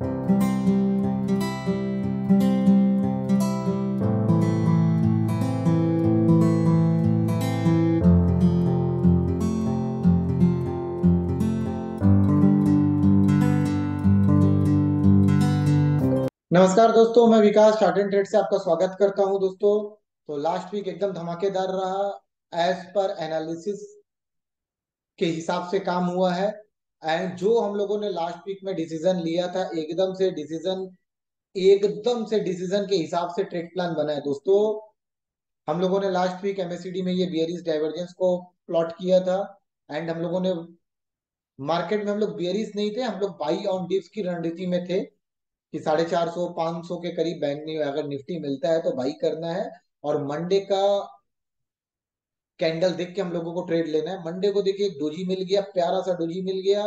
नमस्कार दोस्तों, मैं विकास चार्ट एंड ट्रेड से आपका स्वागत करता हूँ दोस्तों। तो लास्ट वीक एकदम धमाकेदार रहा। एज पर एनालिसिस के हिसाब से काम हुआ है। एंड जो हम लोगों ने लास्ट वीक में डिसीज़न लिया था, एकदम से डिसीज़न एकदम से डिसीज़न के हिसाब से ट्रेड प्लान बना है। दोस्तों, हम लोगों ने लास्ट वीक एमएससीडी में ये बियरिस डाइवर्जेंस को प्लॉट किया था एंड हम लोगों ने मार्केट में हम लोग बियरिस नहीं थे, हम लोग बाई ऑन डिप्स की रणनीति में थे कि साढ़े चार सौ, पाँच सौ के करीब बैंक में अगर निफ्टी मिलता है तो बाई करना है। और मंडे का कैंडल देख के हम लोगों को ट्रेड लेना है। मंडे को देखिए डोजी मिल गया, प्यारा सा डोजी मिल गया।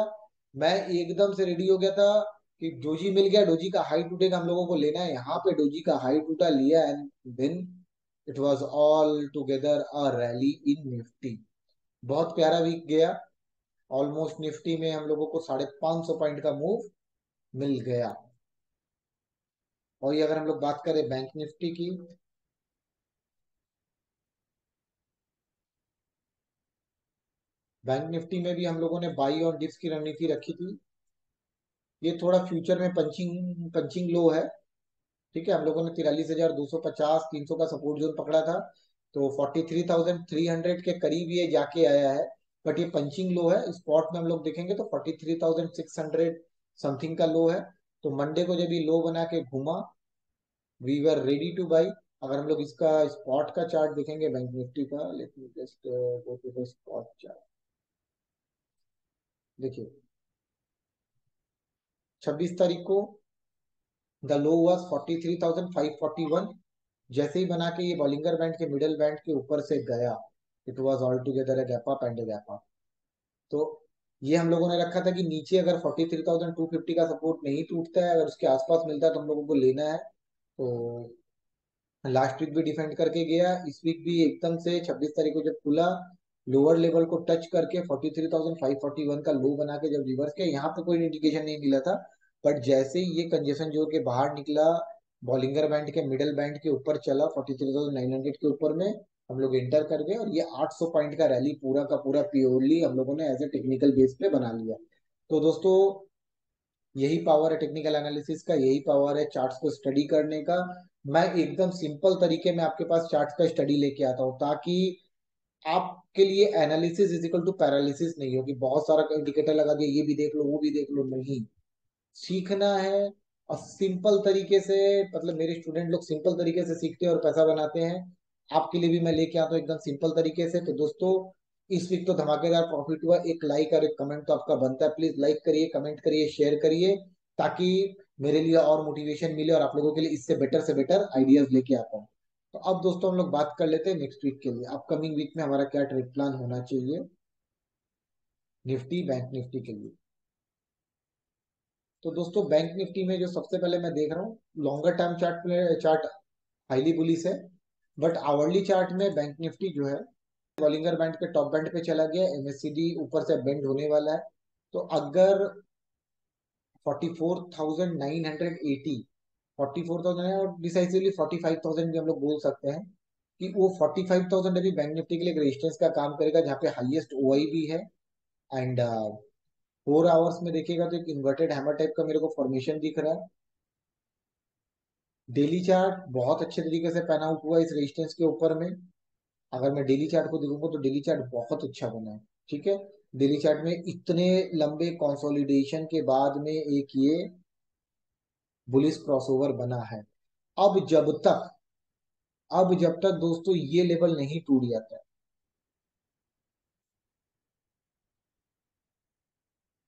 मैं एकदम से रेडी हो गया था कि डोजी मिल गया। डोजी का हाई टूटेगा हम लोगों को लेना है। यहाँ पे डोजी का हाई टूटा लिया and then it was all together a rally in Nifty बहुत प्यारा वीक गया। ऑलमोस्ट निफ्टी में हम लोगों को साढ़े पाँच सौ पॉइंट का मूव मिल गया। और ये अगर हम लोग बात करें बैंक निफ्टी की बैंक निफ्टी में भी हम लोगों ने बाई और डिप्स की रणनीति रखी थी। ये थोड़ा फ्यूचर में पंचिंग पंचिंग लो है। ठीक है, हम लोगों ने तिरालीस हज़ार दो सौ पचास, तीन सौ का सपोर्ट जोन पकड़ा था। तो forty three thousand three hundred के करीब ये जाके आया है। बट ये पंचिंग लो है। स्पॉट में हम लोग देखेंगे तो forty three thousand six hundred something का लो है। तो मंडे को जब ये लो बना के घुमा we were ready to buy अगर हम लोग इसका स्पॉट का चार्ट देखेंगे बैंक निफ्टी का let me just go to the spot chart देखिए 26 तारीख को द लो वाज 43,541 जैसे ही बना के ये बॉलिंगर बैंड के मिडिल बैंड के ऊपर से गया it was all together a gap up and a gap up तो ये हम लोगों ने रखा था कि नीचे अगर 43,250 का सपोर्ट नहीं टूटता है अगर उसके आसपास मिलता है तो हम लोगों को लेना है। तो लास्ट वीक भी डिफेंड करके गया इस वीक भी एकदम से 26 तारीख को जब खुला लोअर लेवल को टच करके 43,541 का लो बना के जब रिवर्स किया यहाँ पे कोई इंडिकेशन नहीं मिला था। बट जैसे ही ये कंजेशन जोन के बाहर निकला बॉलिंगर बैंड के मिडल बैंड के ऊपर चला 43,900 के ऊपर में हम लोग एंटर कर गए और ये 800 पॉइंट का रैली पूरा का पूरा प्योरली हम लोगों ने एज ए टेक्निकल बेस पे बना लिया। तो दोस्तों यही पावर है टेक्निकल एनालिसिस का यही पावर है चार्ट्स को स्टडी करने का। मैं एकदम सिंपल तरीके में आपके पास चार्ट्स का स्टडी लेके आता हूँ ताकि आपके लिए analysis is equal to paralysis नहीं होगी। बहुत सारा इंडिकेटर लगा दिया ये भी देख लो, वो भी देख लो, नहीं। सीखना है और सिंपल तरीके से मतलब मेरे स्टूडेंट लोग सिंपल तरीके से सीखते हैं और पैसा बनाते हैं। आपके लिए भी मैं लेके आता हूँ एकदम सिंपल तरीके से। तो दोस्तों, इस वीक तो धमाकेदार प्रॉफिट हुआ। एक लाइक और एक कमेंट तो आपका बनता है। प्लीज़ लाइक करिए कमेंट करिए शेयर करिए ताकि मेरे लिए और मोटिवेशन मिले और आप लोगों के लिए इससे बेटर से बेटर आइडियाज़ लेके आता हूँ। तो अब दोस्तों हम लोग बात कर लेते हैं नेक्स्ट वीक के लिए। अपकमिंग वीक में हमारा क्या ट्रेड प्लान होना चाहिए? निफ्टी बैंक निफ्टी के लिए। तो दोस्तों बैंक निफ्टी में जो सबसे पहले मैं देख रहा हूँ longer term chart chart highly bullish है बट आवरली चार्ट में बैंक निफ्टी जो है बॉलिंगर बैंड के टॉप बैंड पे चला गया एमएससीडी ऊपर से बेंड होने वाला है। तो अगर 44,980 44,000 और डिसाइसिवली 45,000 भी हम लोग बोल सकते हैं कि वो 45,000 अभी बैंक निफ्टी के लिए रेजिस्टेंस का काम करेगा जहाँ पे हाईएस्ट ओआई भी है एंड फोर आवर्स में तो एक इन्वर्टेड हैमर टाइप का मेरे को फॉर्मेशन दिख रहा है। डेली चार्ट बहुत अच्छे तरीके से पैन आउट हुआ इस रेजिस्टेंस के ऊपर में। अगर मैं डेली चार्ट को देखूँगा तो डेली चार्ट बहुत अच्छा बना है ठीक है? डेली चार्ट में इतने लंबे कंसोलिडेशन के बाद में एक ये बुलिस क्रॉसओवर बना है। अब जब तक, अब जब तक दोस्तों ये लेवल नहीं टूट जाता है।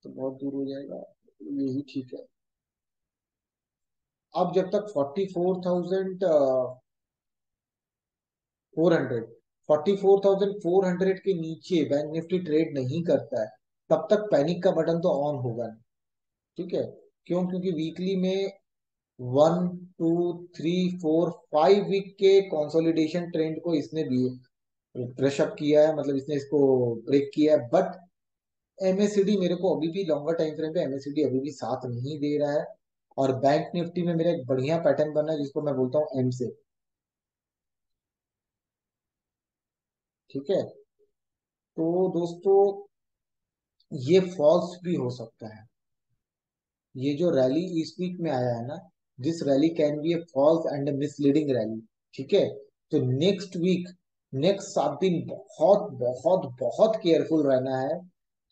तो बहुत दूर हो जाएगा यही ठीक है। अब जब तक forty four thousand four hundred forty four thousand four hundred के नीचे बैंक निफ्टी ट्रेड नहीं करता है, तब तक पैनिक का बटन तो ऑन होगा नहीं। ठीक है? क्यों? क्योंकि वीकली में one, two, three, four, five week के कंसोलिडेशन ट्रेंड को इसने भी ब्रश अप किया है मतलब इसने इसको ब्रेक किया है बट एमएससीडी मेरे को अभी भी लॉन्गर टाइम फ्रेम पे एमएससीडी अभी भी साथ नहीं दे रहा है, और बैंक निफ्टी में मेरा एक बढ़िया पैटर्न बना है, जिसको मैं बोलता हूँ एम से। ठीक है? तो दोस्तों, ये फॉल्स भी हो सकता है। ये जो रैली इस वीक में आया है ना this rally can be a false and misleading rally ठीक है? तो नेक्स्ट वीक नेक्स्ट सात दिन बहुत बहुत बहुत केयरफुल रहना है।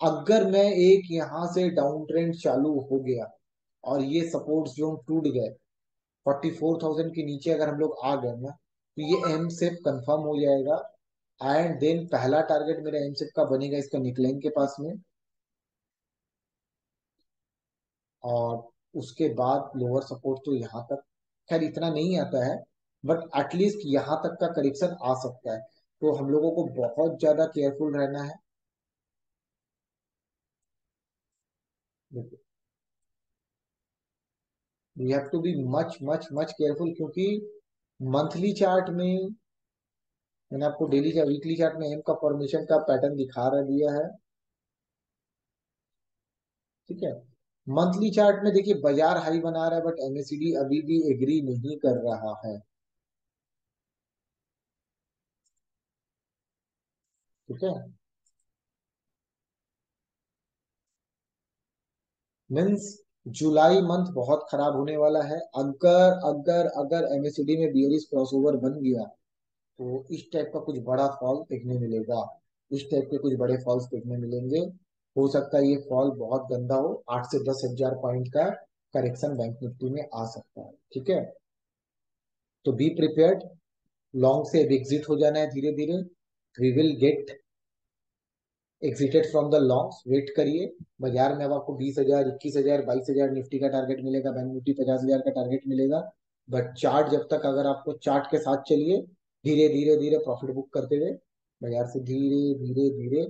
अगर मैं एक यहाँ से डाउन ट्रेंड चालू हो गया और ये सपोर्ट जोन टूट गए फोर्टी फोर थाउज़ेंड के नीचे अगर हम लोग आ गए ना तो ये एम सेप कंफर्म हो जाएगा। एंड देन पहला टारगेट मेरा एम सेप का बनेगा इसका निकलाइन के पास में। और उसके बाद लोअर सपोर्ट तो यहाँ तक, खैर इतना नहीं आता है बट एटलीस्ट यहाँ तक का करेक्शन आ सकता है। तो हम लोगों को बहुत ज़्यादा केयरफुल रहना है। We have to be much much much careful क्योंकि मंथली चार्ट में, मैंने आपको डेली या वीकली चार्ट में एम का फॉर्मेशन का पैटर्न दिखा रहा दिया है। ठीक है? मंथली चार्ट में देखिए, बाज़ार हाई बना रहा है बट एमएसीडी अभी भी एग्री नहीं कर रहा है। ठीक है? मीन्स जुलाई मंथ बहुत खराब होने वाला है। अगर अगर अगर एमएसीडी में बियरिश क्रॉसओवर बन गया तो इस टाइप का कुछ बड़ा फॉल देखने मिलेगा। इस टाइप के कुछ बड़े फॉल्स देखने मिलेंगे। हो सकता है ये फॉल बहुत गंदा हो, आठ से दस हज़ार पॉइंट का करेक्शन बैंक निफ्टी में आ सकता है, ठीक है? तो बी प्रिपेयर्ड लॉन्ग से एग्जिट हो जाना है धीरे धीरे we will get exited from the longs wait करिए, बाज़ार में अब आपको बीस हज़ार, इक्कीस हज़ार, बाईस हज़ार निफ्टी का टारगेट मिलेगा, बैंक निफ्टी पचास हज़ार का टारगेट मिलेगा बट चार्ट जब तक अगर आपको चार्ट के साथ चलिए धीरे धीरे धीरे प्रॉफिट बुक करते हुए, बाज़ार से धीरे धीरे धीरे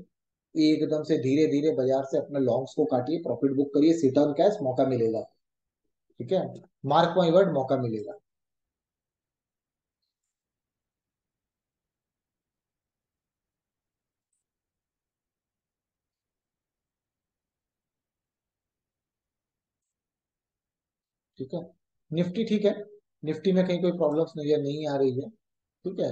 एकदम से धीरे धीरे बाज़ार से अपने लॉन्ग्स को काटिए प्रॉफिट बुक करिए सिट ऑन कैश मौका मिलेगा। ठीक है? मार्क माई वर्ड मौका मिलेगा। ठीक है? निफ्टी ठीक है। निफ्टी में कहीं कोई प्रॉब्लम्स नज़र नहीं आ रही है। ठीक है?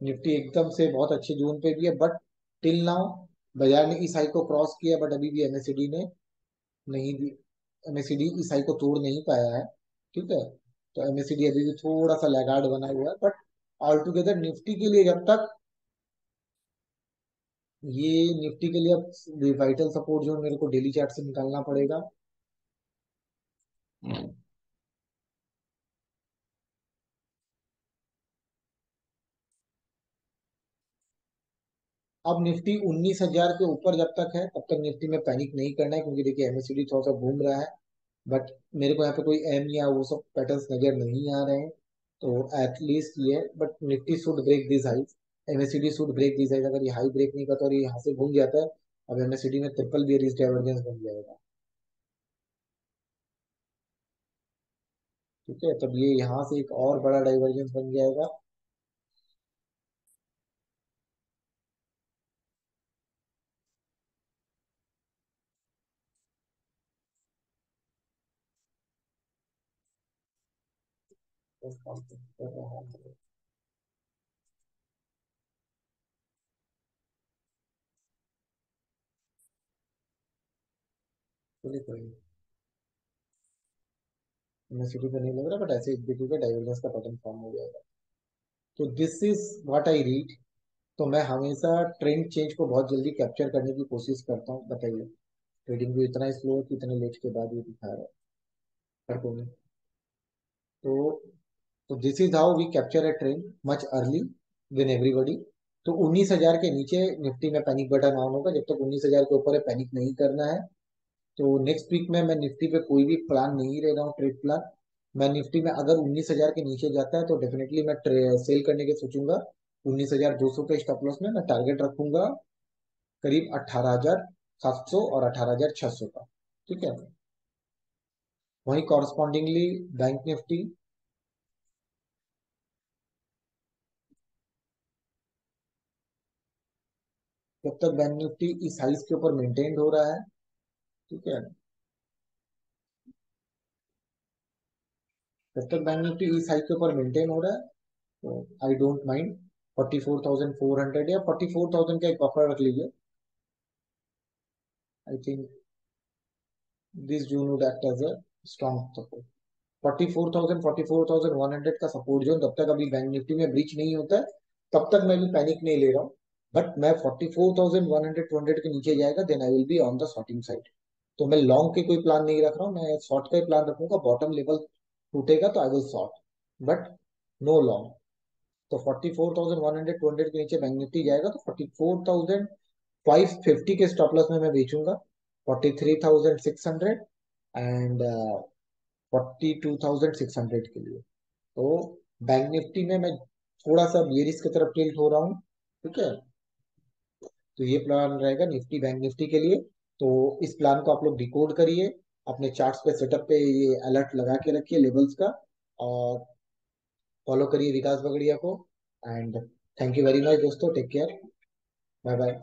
निफ्टी एकदम से बहुत अच्छे जोन पे भी है बट टिल नाउ बाज़ार ने इस हाई को क्रॉस किया बट अभी भी एमएससीडी ने नहीं दी। एमएससीडी इस हाई को तोड़ नहीं पाया है, ठीक है? तो एमएससीडी अभी भी थोड़ा सा लैगार्ड बना हुआ है बट ऑल टुगेदर निफ्टी के लिए जब तक ये निफ्टी के लिए अब वाइटल सपोर्ट जोन मेरे को डेली चार्ट से निकालना पड़ेगा। अब निफ्टी उन्नीस हज़ार के ऊपर जब तक है, तब तक निफ्टी में पैनिक नहीं करना है, क्योंकि देखिए एमएससीडी थोड़ा सा घूम रहा है बट मेरे को यहाँ पे कोई एम या वो सब पैटर्न्स नज़र नहीं आ रहे हैं तो एटलीस्ट ये but Nifty should break this high MSCD should break this high अगर ये हाई ब्रेक नहीं करता और ये यहाँ से घूम जाता है, अब एमएससीडी में ट्रिपल बेरिस डाइवर्जेंस बन जाएगा। ठीक है, तब ये यहाँ से एक और बड़ा डाइवर्जेंस बन जाएगा। कोई नहीं लग रहा बट ऐसे एक देखिएगा डाइवर्जेंस का पैटर्न फॉर्म हो जाएगा तो this is what I read तो मैं हमेशा ट्रेंड चेंज को बहुत जल्दी कैप्चर करने की कोशिश करता हूँ, बताइए। ट्रेडिंग भी इतना स्लो है कि इतने लेट के बाद ये दिखा रहा है। तो तो this is how we capture a trend much early than everybody तो उन्नीस हज़ार के नीचे निफ्टी में पैनिक बटन ऑन होगा। जब तक उन्नीस हज़ार के ऊपर है पैनिक नहीं करना है तो नेक्स्ट वीक में मैं निफ्टी पे कोई भी प्लान नहीं ले रहा हूँ ट्रेड प्लान मैं निफ्टी में अगर उन्नीस हज़ार के नीचे जाता है तो डेफिनेटली मैं सेल करने के सोचूँगा। उन्नीस हज़ार दो सौ पे स्टॉप लॉस में मैं टारगेट रखूँगा करीब अट्ठारह हज़ार सात सौ और अठारह हज़ार छह सौ का। ठीक है? वहीं कॉरस्पॉन्डिंगली बैंक निफ्टी जब तक बैंक निफ्टी इस हाइस के ऊपर मेंटेन हो रहा है, ठीक है? जब तक बैंक निफ्टी इस हाई के ऊपर मेंटेन हो रहा है तो I don't mind forty four thousand four hundred या फोर्टी फोर थाउज़ेंड का एक बफर रख लीजिए। I think this zone would act as a strong support forty four thousand forty four thousand one hundred का सपोर्ट जोन तब तक अभी bank Nifty में ब्रीच नहीं होता है, तब तक मैं भी पैनिक नहीं ले रहा हूँ। बट मैं forty four thousand one hundred two hundred के नीचे जाएगा then I will be on the shorting side तो मैं लॉन्ग के कोई प्लान नहीं रख रहा हूँ, मैं शॉर्ट का ही प्लान रखूँगा बॉटम लेवल टूटेगा तो I will short but no long तो forty four thousand one hundred two hundred के नीचे बैंक निफ्टी जाएगा तो forty four thousand five fifty के स्टॉप लॉस में मैं बेचूँगा. Forty three thousand six hundred and six hundred के लिए. तो बैंक निफ्टी में मैं थोड़ा सा बेरिस की तरफ़ टिल्ट हो रहा हूँ, ठीक है? तो ये प्लान रहेगा निफ्टी बैंक निफ्टी के लिए। तो इस प्लान को आप लोग डिकोड करिए, अपने चार्ट्स पे सेटअप पे ये अलर्ट लगा के रखिए लेवल्स का और फॉलो करिए विकास बगड़िया को। And thank you very much दोस्तों टेक केयर बाय बाय